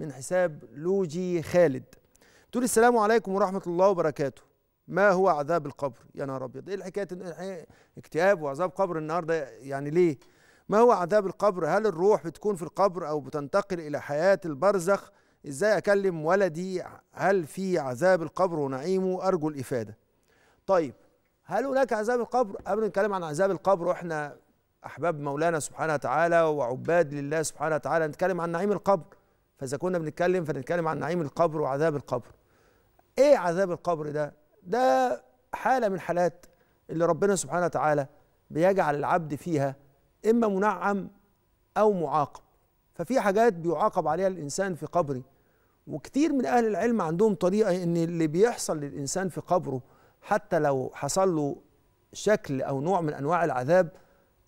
من حساب لوجي خالد. تقول السلام عليكم ورحمة الله وبركاته. ما هو عذاب القبر؟ يا نهار أبيض. إيه الحكاية إيه اكتئاب وعذاب قبر النهارده؟ يعني ليه؟ ما هو عذاب القبر؟ هل الروح بتكون في القبر أو بتنتقل إلى حياة البرزخ؟ إزاي أكلم ولدي؟ هل في عذاب القبر ونعيمه؟ أرجو الإفادة. طيب هل هناك عذاب القبر؟ قبل نتكلم عن عذاب القبر وإحنا أحباب مولانا سبحانه وتعالى وعباد لله سبحانه وتعالى نتكلم عن نعيم القبر. فإذا كنا بنتكلم فنتكلم عن نعيم القبر وعذاب القبر. إيه عذاب القبر ده؟ ده حالة من حالات اللي ربنا سبحانه وتعالى بيجعل العبد فيها إما منعم أو معاقب. ففي حاجات بيعاقب عليها الإنسان في قبره. وكتير من أهل العلم عندهم طريقة إن اللي بيحصل للإنسان في قبره حتى لو حصل له شكل أو نوع من أنواع العذاب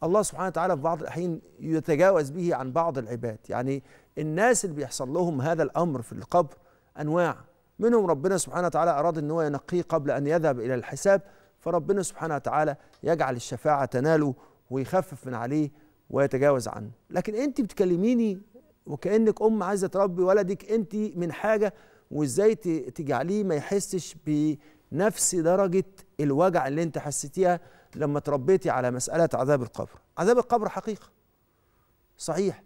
الله سبحانه وتعالى في بعض الأحيان يتجاوز به عن بعض العباد. يعني الناس اللي بيحصل لهم هذا الأمر في القبر أنواع. منهم ربنا سبحانه وتعالى أراد إن هو ينقيه قبل أن يذهب إلى الحساب فربنا سبحانه وتعالى يجعل الشفاعة تناله ويخفف من عليه ويتجاوز عنه. لكن أنت بتكلميني وكأنك أم عايزة تربي ولدك أنت من حاجة وإزاي تجعليه ما يحسش بنفس درجة الوجع اللي أنت حسيتيها لما تربيتي على مسألة عذاب القبر. عذاب القبر حقيقة. صحيح.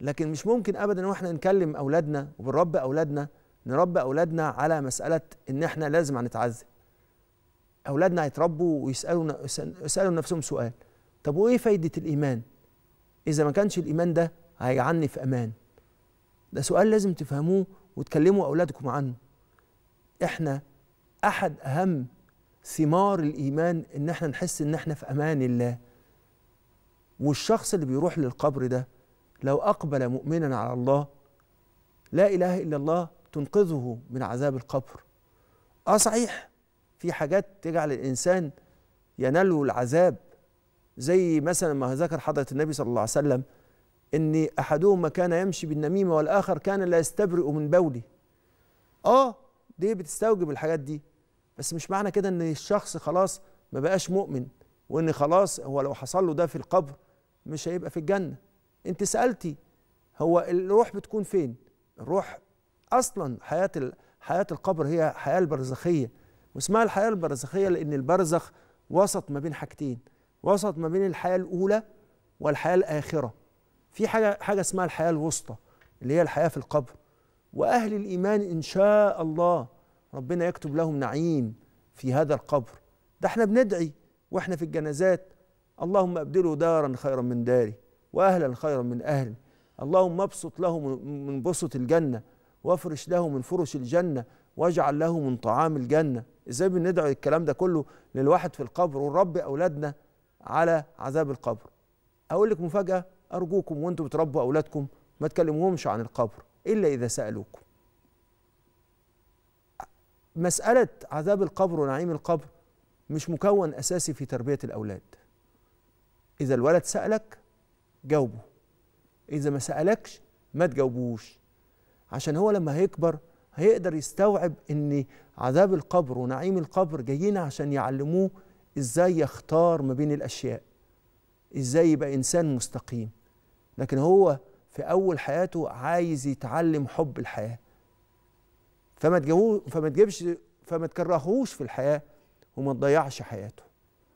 لكن مش ممكن ابدا وإحنا نكلم أولادنا وبنربي أولادنا نربي أولادنا على مسألة إن إحنا لازم هنتعذب. أولادنا هيتربوا ويسألوا يسألوا نفسهم سؤال. طب وإيه فايدة الإيمان؟ إذا ما كانش الإيمان ده هيجعلني في أمان. ده سؤال لازم تفهموه وتكلموا أولادكم عنه. إحنا أحد أهم ثمار الإيمان إن إحنا نحس إن إحنا في أمان الله. والشخص اللي بيروح للقبر ده لو أقبل مؤمنا على الله لا إله إلا الله تنقذه من عذاب القبر. آه صحيح في حاجات تجعل الإنسان ينال العذاب. زي مثلا ما ذكر حضرة النبي صلى الله عليه وسلم إن أحدهما كان يمشي بالنميمة والآخر كان لا يستبرئ من بوله. آه دي بتستوجب الحاجات دي. بس مش معنى كده إن الشخص خلاص ما بقاش مؤمن وإن خلاص هو لو حصل له ده في القبر مش هيبقى في الجنة. أنت سألتي هو الروح بتكون فين؟ الروح أصلا حياة حياة القبر هي حياة البرزخية. واسمها الحياة البرزخية لأن البرزخ وسط ما بين حاجتين وسط ما بين الحياة الأولى والحياة الآخرة. في حاجة حاجة اسمها الحياة الوسطى اللي هي الحياة في القبر. وأهل الإيمان إن شاء الله ربنا يكتب لهم نعيم في هذا القبر. ده إحنا بندعي وإحنا في الجنازات. اللهم ابدله دارا خيرا من داري واهلا خيرا من أهلي اللهم ابسط له من بسط الجنة وافرش له من فرش الجنة واجعل له من طعام الجنة. إزاي بندعي الكلام ده كله للواحد في القبر ونربي أولادنا على عذاب القبر؟ أقول لك مفاجأة أرجوكم وأنتم بتربوا أولادكم ما تكلموهمش عن القبر إلا إذا سألوكم. مسألة عذاب القبر ونعيم القبر مش مكون أساسي في تربية الأولاد. إذا الولد سألك جاوبه. إذا ما سألكش ما تجاوبوش. عشان هو لما هيكبر هيقدر يستوعب إن عذاب القبر ونعيم القبر جايين عشان يعلموه إزاي يختار ما بين الأشياء. إزاي يبقى إنسان مستقيم. لكن هو في أول حياته عايز يتعلم حب الحياة. فما تجيبوش فما تجيبش فما تكرهوش في الحياة وما تضيعش حياته.